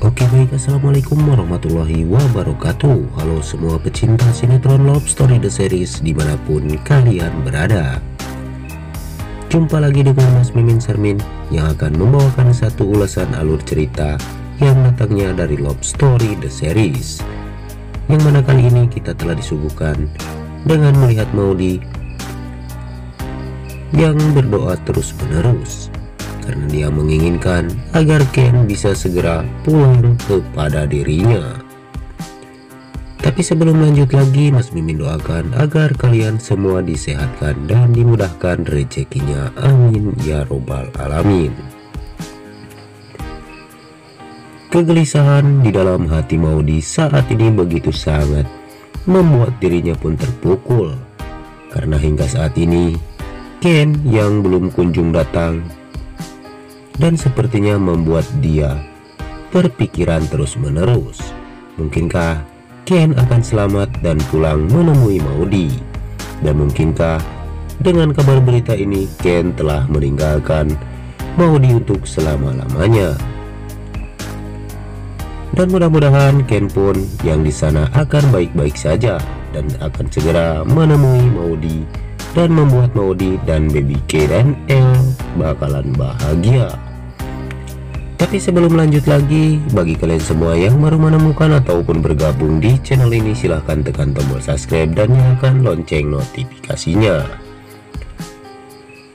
Oke baik. Assalamualaikum warahmatullahi wabarakatuh. Halo semua pecinta sinetron Love Story The Series di mana pun kalian berada. Jumpa lagi dengan Mas Mimin Sermin Yang akan membawakan satu ulasan alur cerita Yang datangnya dari Love Story The Series Yang mana kali ini kita telah disuguhkan Dengan melihat Maudi Yang berdoa terus menerus karena dia menginginkan agar Ken bisa segera pulang kepada dirinya. Tapi sebelum lanjut lagi, Mas Mimin doakan agar kalian semua disehatkan dan dimudahkan rezekinya. Amin ya robbal alamin. Kegelisahan di dalam hati Maudi saat ini begitu sangat membuat dirinya pun terpukul karena hingga saat ini Ken yang belum kunjung datang dan sepertinya membuat dia berpikiran terus-menerus. Mungkinkah Ken akan selamat dan pulang menemui Maudi? Dan mungkinkah dengan kabar berita ini Ken telah meninggalkan Maudi untuk selama-lamanya? Dan mudah-mudahan Ken pun yang di sana akan baik-baik saja dan akan segera menemui Maudi dan membuat Maudi dan baby K dan L bakalan bahagia. Tapi sebelum lanjut lagi, bagi kalian semua yang baru menemukan ataupun bergabung di channel ini silahkan tekan tombol subscribe dan nyalakan lonceng notifikasinya.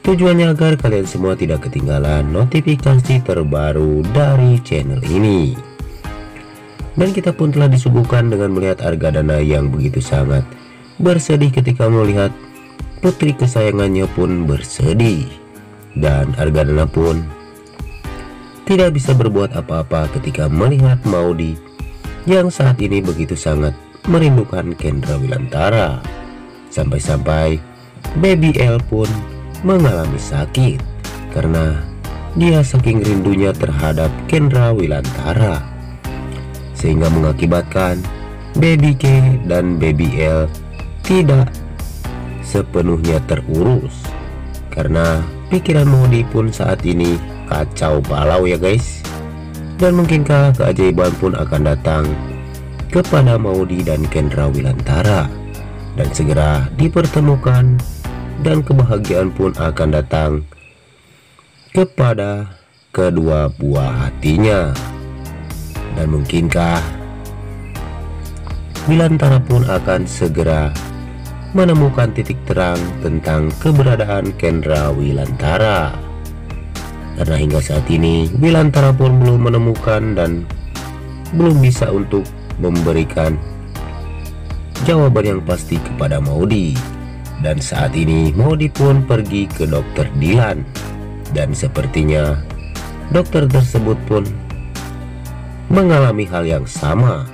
Tujuannya agar kalian semua tidak ketinggalan notifikasi terbaru dari channel ini. Dan kita pun telah disuguhkan dengan melihat Argadana yang begitu sangat bersedih ketika melihat putri kesayangannya pun bersedih. Dan Argadana pun tidak bisa berbuat apa-apa ketika melihat Maudi yang saat ini begitu sangat merindukan Kendra Wilantara. Sampai-sampai Baby L pun mengalami sakit karena dia saking rindunya terhadap Kendra Wilantara. Sehingga mengakibatkan Baby K dan Baby L tidak sepenuhnya terurus karena pikiran Maudi pun saat ini kacau balau ya guys. Dan mungkinkah keajaiban pun akan datang kepada Maudi dan Kendra Wilantara. Dan segera dipertemukan dan kebahagiaan pun akan datang kepada kedua buah hatinya. Dan mungkinkah Wilantara pun akan segera menemukan titik terang tentang keberadaan Kendra Wilantara karena hingga saat ini Wilantara pun belum menemukan dan belum bisa untuk memberikan jawaban yang pasti kepada Maudi dan saat ini Maudi pun pergi ke dokter Dilan. Dan sepertinya dokter tersebut pun mengalami hal yang sama.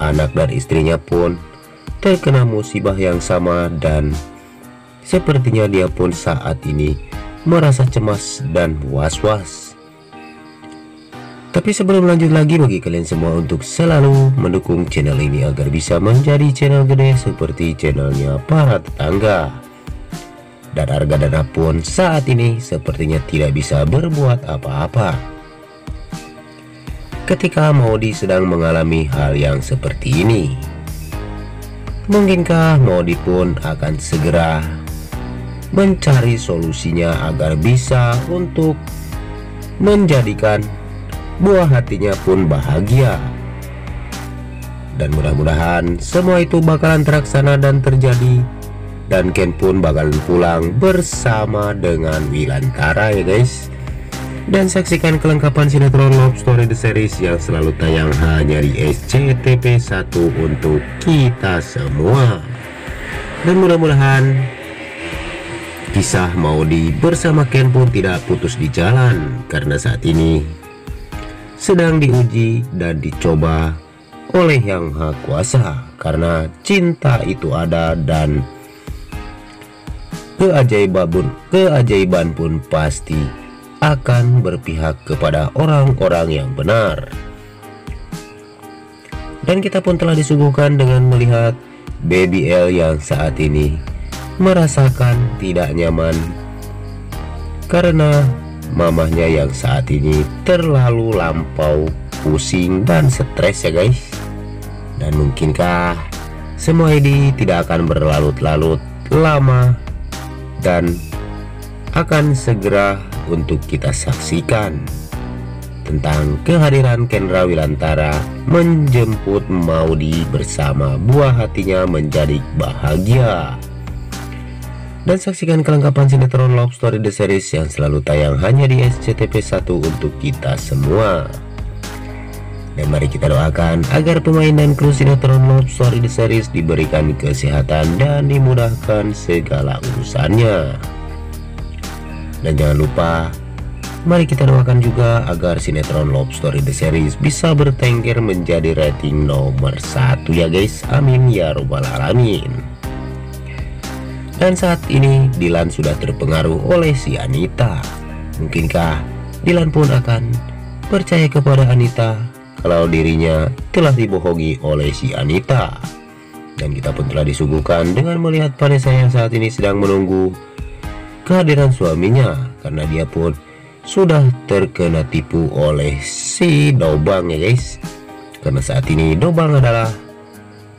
Anak dan istrinya pun terkena musibah yang sama dan sepertinya dia pun saat ini merasa cemas dan was-was. Tapi sebelum lanjut lagi bagi kalian semua untuk selalu mendukung channel ini agar bisa menjadi channel gede seperti channelnya para tetangga. Dan harga dana pun saat ini sepertinya tidak bisa berbuat apa-apa. Ketika Maudi sedang mengalami hal yang seperti ini. Mungkinkah Maudi pun akan segera mencari solusinya agar bisa untuk menjadikan buah hatinya pun bahagia. Dan mudah-mudahan semua itu bakalan terlaksana dan terjadi dan Ken pun bakalan pulang bersama dengan Wilantara ya guys. Dan saksikan kelengkapan sinetron Love Story The Series yang selalu tayang hanya di SCTV 1 untuk kita semua. Dan mudah-mudahan Kisah Maudi bersama Ken pun tidak putus di jalan karena saat ini sedang diuji dan dicoba oleh Yang Maha Kuasa karena cinta itu ada dan keajaiban pun, keajaiban pun pasti akan berpihak kepada orang-orang yang benar. Dan kita pun telah disuguhkan dengan melihat Baby L yang saat ini merasakan tidak nyaman karena mamahnya yang saat ini terlalu lampau pusing dan stres ya guys dan mungkinkah semua ini tidak akan berlarut-larut lama dan akan segera untuk kita saksikan tentang kehadiran Kendra Wilantara menjemput Maudi bersama buah hatinya menjadi bahagia. Dan saksikan kelengkapan sinetron Love Story The Series yang selalu tayang hanya di SCTV 1 untuk kita semua. Dan mari kita doakan agar pemain dan kru sinetron Love Story The Series diberikan kesehatan dan dimudahkan segala urusannya. Dan jangan lupa Mari kita doakan juga agar sinetron Love Story The Series bisa bertengger menjadi rating nomor satu ya guys Amin ya robbal alamin Dan saat ini Dilan sudah terpengaruh oleh si Anita. Mungkinkah Dilan pun akan percaya kepada Anita Kalau dirinya telah dibohongi oleh si Anita? Dan kita pun telah disuguhkan dengan melihat Vanessa yang saat ini sedang menunggu kehadiran suaminya Karena dia pun sudah terkena tipu oleh si Dobang ya guys. Karena saat ini Dobang adalah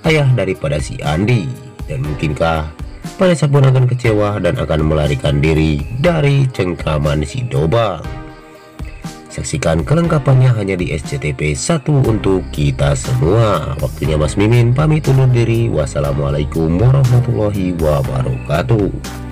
ayah daripada si Andi. Dan mungkinkah Vanessa pun akan kecewa dan akan melarikan diri dari cengkraman si Dobang saksikan kelengkapannya hanya di SCTV 1 untuk kita semua. Waktunya Mas Mimin pamit undur diri. Wassalamualaikum warahmatullahi wabarakatuh